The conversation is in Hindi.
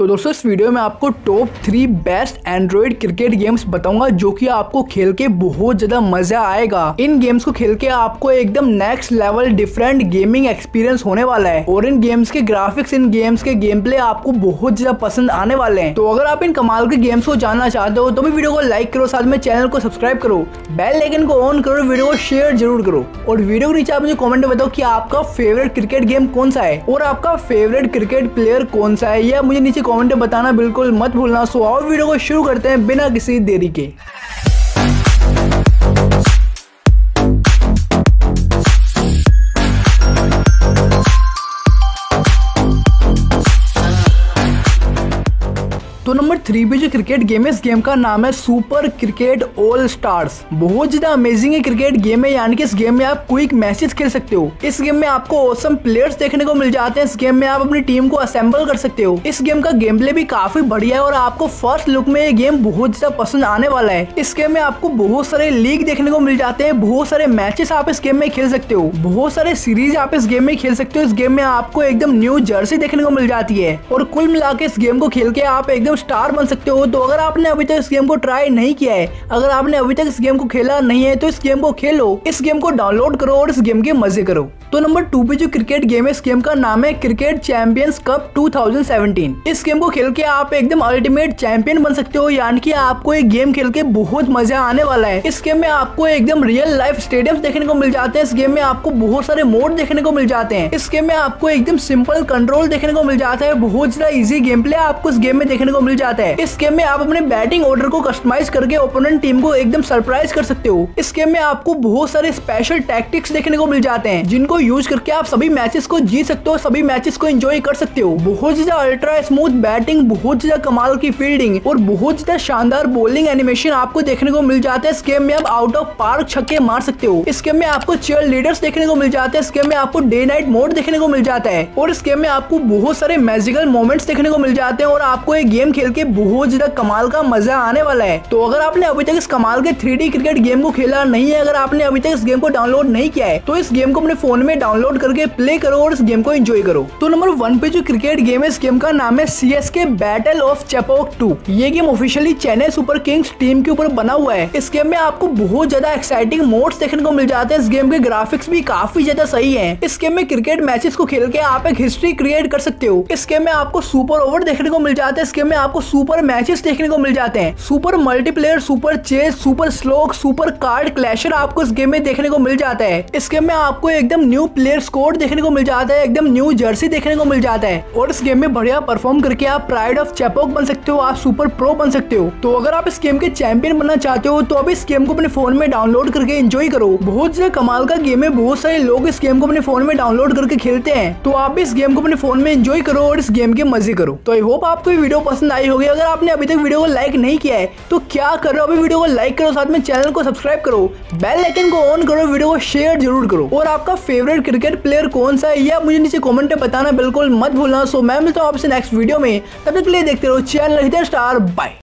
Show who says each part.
Speaker 1: तो दोस्तों, इस वीडियो में आपको top three best android cricket games बताऊँगा, जो कि आपको खेल के बहुत ज़्यादा मज़ा आएगा। इन गेम्स को खेल के आपको एकदम next level different gaming experience होने वाला है। और इन गेम्स के ग्राफिक्स इन गेम्स के गेम प्ले आपको बहुत ज़्यादा पसंद आने वाले हैं। तो अगर आप इन कमाल के गेम्स को जानना चाहते हो तो भी वीडियो को लाइक करो, साथ में चैनल को सब्सक्राइब करो। बेल लेकिन को ऑन करो वीडियो को शेयर ज़रूर करो। और वीडियो के नीचे आप मुझे कॉमेंट में बताओ की आपका फेवरेट क्रिकेट गेम कौन सा है? और आपका फेवरेट क्रिकेट प्लेयर कौन सा है? या मुझे नीचे कमेंट में बताना बिल्कुल मत भूलना। सो और वीडियो को शुरू करते हैं बिना किसी देरी के। नंबर थ्री पे जो क्रिकेट गेम है इस गेम का नाम है सुपर क्रिकेट ऑल स्टार्स बहुत ज़्यादा अमेजिंग है क्रिकेट गेम है यानी कि इस गेम में आप क्विक मैचेस खेल सकते हो इस गेम में आपको औसम प्लेयर्स देखने को मिल जाते हैं इस गेम में आप अपनी टीम को असेंबल कर सकते हो इस गेम का गेम प्ले भी काफ़ी बढ़िया है और आपको फ़र्स्ट लुक में ये गेम बहुत ज़्यादा पसंद आने वाला है इस गेम में आपको बहुत सारे लीग देखने को मिल जाते हैं बहुत सारे मैचेस आप इस गेम में खेल सकते हो बहुत सारे सीरीज़ आप इस गेम में खेल सकते हो इस गेम में आपको एकदम न्यू जर्सी देखने को मिल जाती है और कुल मिला इस गेम को खेल के आप एकदम स्टार बन सकते हो तो अगर आपने अभी तक इस गेम को ट्राई नहीं किया है अगर आपने अभी तक इस गेम को खेला नहीं है तो इस गेम को खेलो इस गेम को डाउनलोड करो और इस गेम के मज़े करो तो नंबर टू पे जो क्रिकेट गेम है इस गेम का नाम है क्रिकेट चैंपियंस कप 2017 इस गेम को खेल के आप एकदम अल्टीमेट चैंपियन बन सकते हो यानी कि आपको एक गेम खेल के बहुत मज़ा आने वाला है इस गेम में आपको एकदम रियल लाइफ स्टेडियम देखने को मिल जाते हैं इस गेम में आपको बहुत सारे मोड देखने को मिल जाते हैं इस गेम में आपको एकदम सिंपल कंट्रोल देखने को मिल जाता है बहुत ज़्यादा इजी गेम प्ले आपको इस गेम में देखने को मिल जाता है। इस गेम में आप अपने बैटिंग ऑर्डर को कस्टमाइज करके ओपोनेंट टीम को एकदम सरप्राइज़ कर सकते हो। इस गेम में आपको बहुत सारे स्पेशल टैक्टिक्स देखने को मिल जाते हैं, जिनको यूज़ करके आप सभी मैचेस को जीत सकते हो, सभी मैचेस को एंजॉय कर सकते हो। बहुत ज़्यादा अल्ट्रा स्मूथ बैटिंग बहुत ज़्यादा कमाल की फील्डिंग और बहुत ज़्यादा शानदार बॉलिंग एनिमेशन आपको देखने को मिल जाता है। इस गेम में आप आउट ऑफ़ पार्क छक्के मार सकते हो। इस गेम में आपको चेयर लीडर्स देखने को मिल जाते हैं। इस गेम में आपको डे नाइट मोड देखने को मिल जाता है। और इस गेम में आपको बहुत सारे मैजिकल मोमेंट्स देखने को मिल जाते हैं और आपको एक गेम खेल के बहुत ज़्यादा कमाल का मज़ा आने वाला है। तो अगर आपने अभी तक इस कमाल के थ्री क्रिकेट गेम को खेला नहीं है, अगर आपने अभी तक इस गेम को डाउनलोड नहीं किया है तो इस गेम को अपने फ़ोन में डाउनलोड करके प्ले करो और इस गेम को एंजॉय करो। तो नंबर वन पे जो क्रिकेट गेम है, इस गेम का नाम है C S K battle of Chepauk two ये game officially Chennai Super Kings team के ऊपर बना हुआ है। इस गेम में आपको बहुत ज़्यादा एक्साइटिंग मोड्स देखने को मिल जाते हैं। इस गेम के ग्राफिक्स भी काफ़ी ज़्यादा सही है। इस गेम में क्रिकेट मैचेस को खेल के आप एक हिस्ट्री क्रिएट कर सकते हो। इस गेम में आपको सुपर ओवर देखने को मिल जाते हैं। इस गेम में आपको सुपर मैचेस देखने को मिल जाते हैं। Super multiplayer super chase super slog super card clasher आपको इस गेम में देखने को मिल जाता है। इस गेम में आपको एकदम न्यू प्लेयर स्कोर देखने को मिल जाता है, एकदम न्यू जर्सी देखने को मिल जाता है। और इस गेम में बढ़िया परफॉर्म करके आप प्राइड ऑफ़ चैपोक बन सकते हो, आप सुपर प्रो बन सकते हो। तो अगर आप इस गेम के चैंपियन बनना चाहते हो तो अभी इस गेम को अपने फ़ोन में डाउनलोड करके एंजॉय करो। बहुत ज़्यादा कमाल का गेम है, बहुत सारे लोग इस गेम को अपने फ़ोन में डाउनलोड करके खेलते हैं। तो आप भी इस गेम को अपने फ़ोन में एंजॉय करो और इस गेम के मज़े करो। तो आई होप आपको वीडियो पसंद आई होगी अगर आपने अभी तक वीडियो को लाइक नहीं किया है तो क्या कर रहे हो? अभी वीडियो को लाइक करो, साथ में चैनल को सब्सक्राइब करो। बेल आइकन को ऑन करो, वीडियो को शेयर ज़रूर करो। और आपका फेवरेट क्रिकेट प्लेयर कौन सा है या मुझे नीचे कमेंट में बताना बिल्कुल मत भूलना। सो मैं मिलता हूँ आपसे नेक्स्ट वीडियो में। तब तक लिए देखते रहो चैनल स्टार बाय